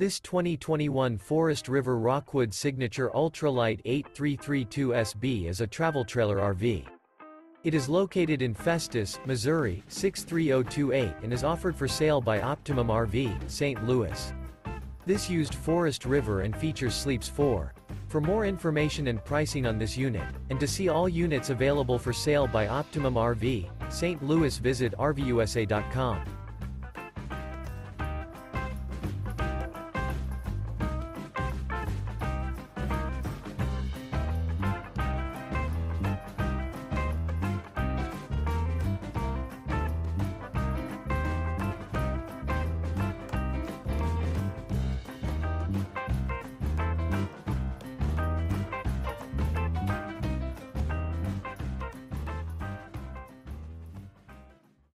This 2021 Forest River Rockwood Signature Ultra Lite 8332SB is a travel trailer RV. It is located in Festus, Missouri, 63028 and is offered for sale by Optimum RV, St. Louis. This used Forest River and features sleeps 4. For more information and pricing on this unit, and to see all units available for sale by Optimum RV, St. Louis visit RVUSA.com.